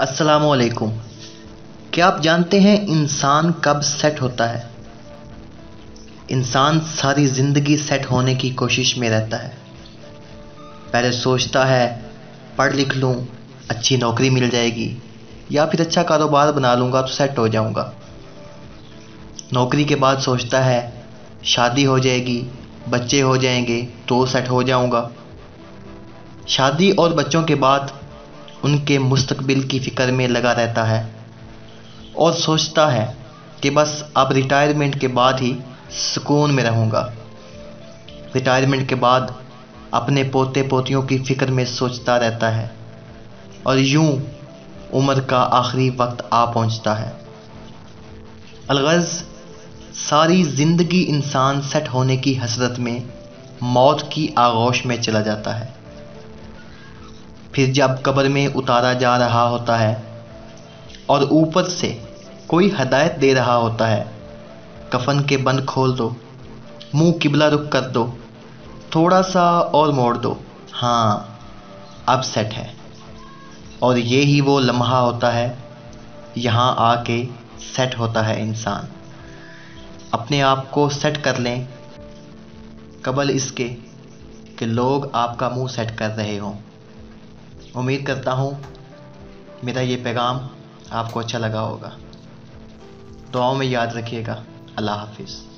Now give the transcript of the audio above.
असलकुम क्या आप जानते हैं इंसान कब सेट होता है? इंसान सारी ज़िंदगी सेट होने की कोशिश में रहता है। पहले सोचता है, पढ़ लिख लूँ, अच्छी नौकरी मिल जाएगी, या फिर अच्छा कारोबार बना लूँगा तो सेट हो जाऊँगा। नौकरी के बाद सोचता है, शादी हो जाएगी, बच्चे हो जाएँगे तो सेट हो जाऊँगा। शादी और बच्चों के बाद उनके मुस्तकबिल की फ़िक्र में लगा रहता है और सोचता है कि बस अब रिटायरमेंट के बाद ही सुकून में रहूँगा। रिटायरमेंट के बाद अपने पोते पोतियों की फ़िक्र में सोचता रहता है और यूँ उम्र का आखिरी वक्त आ पहुँचता है। अलगज़ सारी ज़िंदगी इंसान सेट होने की हसरत में मौत की आगोश में चला जाता है। फिर जब कब्र में उतारा जा रहा होता है और ऊपर से कोई हदायत दे रहा होता है, कफन के बंद खोल दो, मुँह किबला रुख कर दो, थोड़ा सा और मोड़ दो। हाँ अब सेट है। और ये ही वो लम्हा होता है, यहाँ आके सेट होता है इंसान। अपने आप को सेट कर लें कबल इसके कि लोग आपका मुँह सेट कर रहे हों। उम्मीद करता हूँ मेरा ये पैगाम आपको अच्छा लगा होगा। दुआओं में याद रखिएगा। अल्लाह हाफिज़।